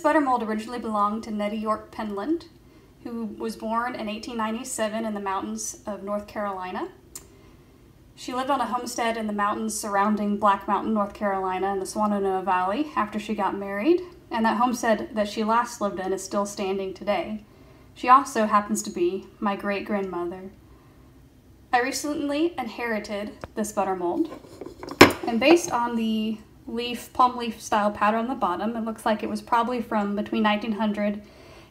This butter mold originally belonged to Nettie York Penland, who was born in 1897 in the mountains of North Carolina. She lived on a homestead in the mountains surrounding Black Mountain, North Carolina, in the Swannanoa Valley after she got married, and that homestead that she last lived in is still standing today. She also happens to be my great grandmother. I recently inherited this butter mold, and based on the leaf, palm leaf style pattern on the bottom, it looks like it was probably from between 1900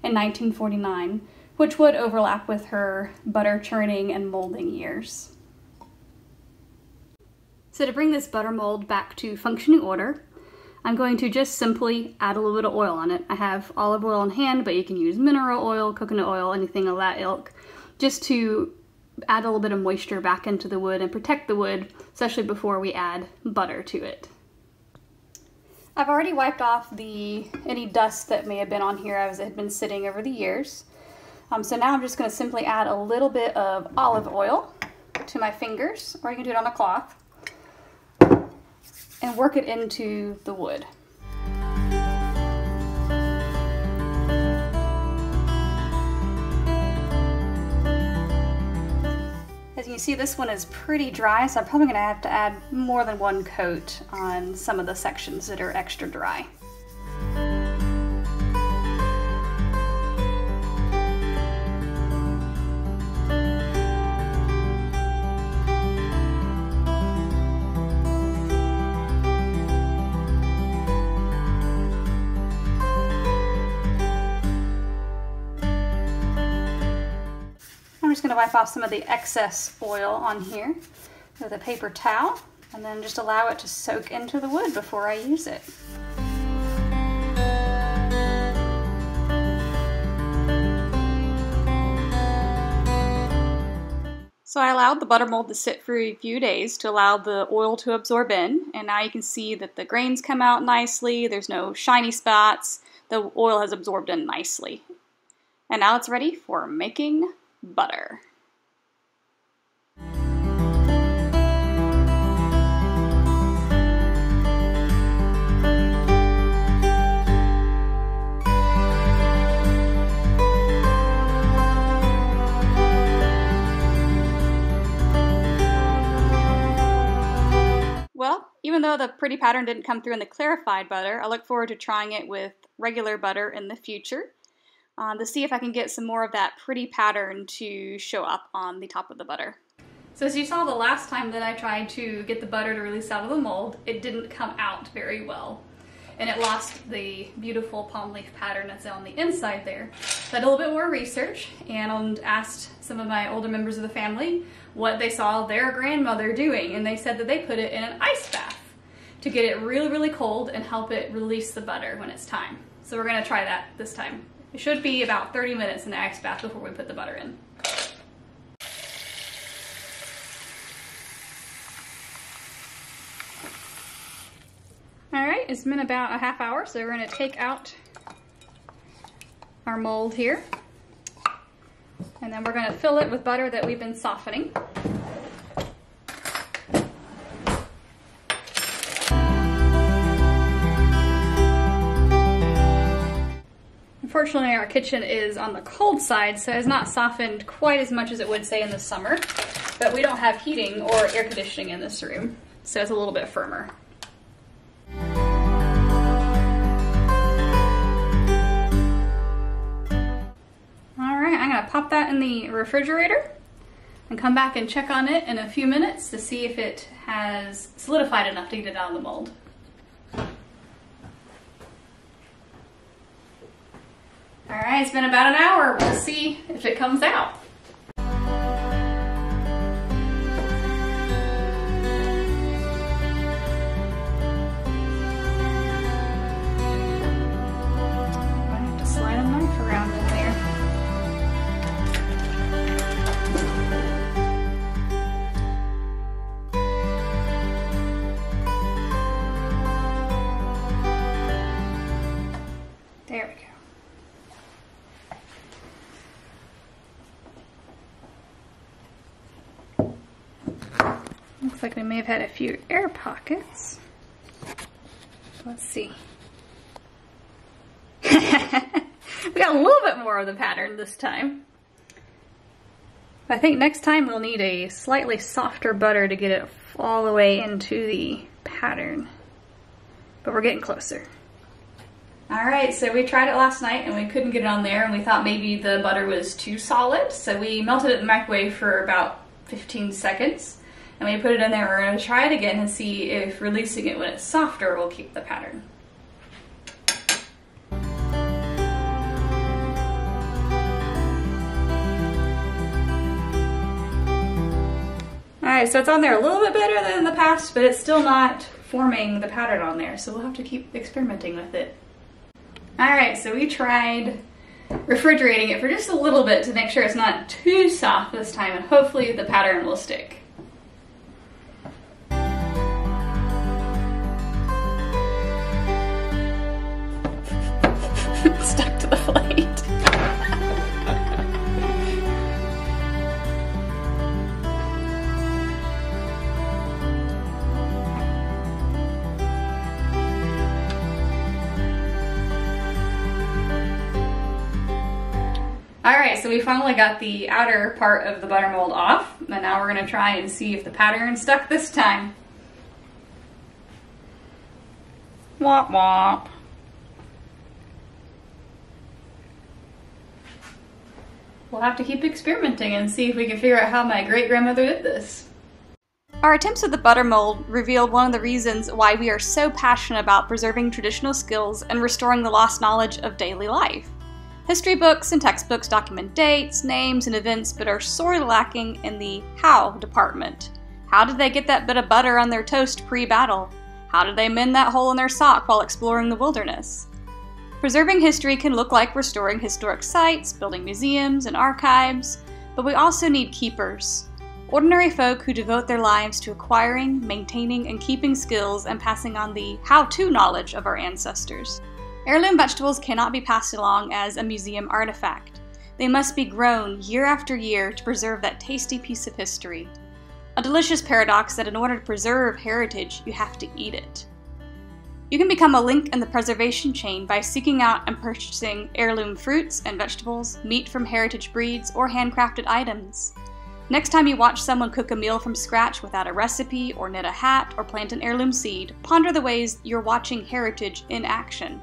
and 1949, which would overlap with her butter churning and molding years. So to bring this butter mold back to functioning order, I'm going to just simply add a little bit of oil on it. I have olive oil on hand, but you can use mineral oil, coconut oil, anything of that ilk, just to add a little bit of moisture back into the wood and protect the wood, especially before we add butter to it. I've already wiped off the any dust that may have been on here as it had been sitting over the years. Um, so now I'm just going to simply add a little bit of olive oil to my fingers, or you can do it on a cloth, and work it into the wood. As you can see, this one is pretty dry, so I'm probably gonna have to add more than one coat on some of the sections that are extra dry. Going to wipe off some of the excess oil on here with a paper towel and then just allow it to soak into the wood before I use it. So I allowed the butter mold to sit for a few days to allow the oil to absorb in, and now you can see that the grains come out nicely, there's no shiny spots, the oil has absorbed in nicely. And now it's ready for making butter. Even though the pretty pattern didn't come through in the clarified butter, I look forward to trying it with regular butter in the future uh, to see if I can get some more of that pretty pattern to show up on the top of the butter. So as you saw the last time that I tried to get the butter to release out of the mold, it didn't come out very well. And it lost the beautiful palm leaf pattern that's on the inside there. So I did a little bit more research and asked some of my older members of the family what they saw their grandmother doing. And they said that they put it in an ice bath to get it really, really cold and help it release the butter when it's time. So we're gonna try that this time. It should be about 30 minutes in the ice bath before we put the butter in. All right, it's been about a half hour, so we're gonna take out our mold here. And then we're gonna fill it with butter that we've been softening. Unfortunately, our kitchen is on the cold side, so it's not softened quite as much as it would say in the summer. But we don't have heating or air conditioning in this room, so it's a little bit firmer. All right, I'm gonna pop that in the refrigerator and come back and check on it in a few minutes to see if it has solidified enough to get it out of the mold. All right, it's been about an hour. We'll see if it comes out. Looks like we may have had a few air pockets. Let's see. We got a little bit more of the pattern this time. I think next time we'll need a slightly softer butter to get it all the way into the pattern. But we're getting closer. All right, so we tried it last night and we couldn't get it on there and we thought maybe the butter was too solid. So we melted it in the microwave for about 15 seconds and we put it in there. We're gonna try it again and see if releasing it when it's softer will keep the pattern. Alright, so it's on there a little bit better than in the past, but it's still not forming the pattern on there, so we'll have to keep experimenting with it. Alright, so we tried refrigerating it for just a little bit to make sure it's not too soft this time, and hopefully the pattern will stick. Alright, so we finally got the outer part of the butter mold off, and now we're to try and see if the pattern stuck this time. Womp womp. We'll have to keep experimenting and see if we can figure out how my great grandmother did this. Our attempts at the butter mold revealed one of the reasons why we are so passionate about preserving traditional skills and restoring the lost knowledge of daily life. History books and textbooks document dates, names, and events, but are sorely lacking in the how department. How did they get that bit of butter on their toast pre battle? How did they mend that hole in their sock while exploring the wilderness? Preserving history can look like restoring historic sites, building museums and archives, but we also need keepers. Ordinary folk who devote their lives to acquiring, maintaining, and keeping skills and passing on the how to knowledge of our ancestors. Heirloom vegetables cannot be passed along as a museum artifact. They must be grown year after year to preserve that tasty piece of history. A delicious paradox that in order to preserve heritage, you have to eat it. You can become a link in the preservation chain by seeking out and purchasing heirloom fruits and vegetables, meat from heritage breeds, or handcrafted items. Next time you watch someone cook a meal from scratch without a recipe, or knit a hat, or plant an heirloom seed, ponder the ways you're watching heritage in action.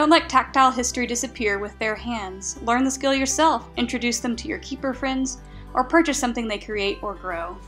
Don't let tactile history disappear with their hands. Learn the skill yourself, introduce them to your keeper friends, or purchase something they create or grow.